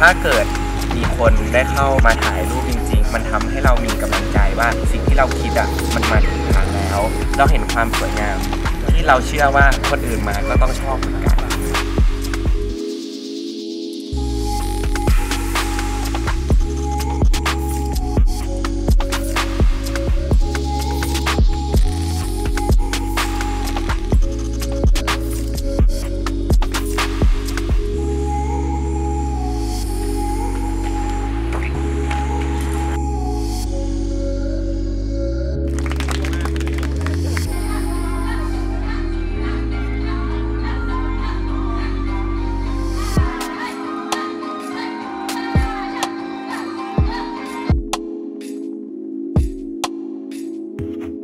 ถ้าเกิดมีคนได้เข้ามาถ่ายรูปจริง ๆ มันทำให้เรามีกำลังใจว่าสิ่งที่เราคิดอะมันมาถึงทางแล้ว เราเห็นความสวยงาม ที่เราเชื่อว่าคนอื่นมาก็ต้องชอบเหมือนกัน Bye.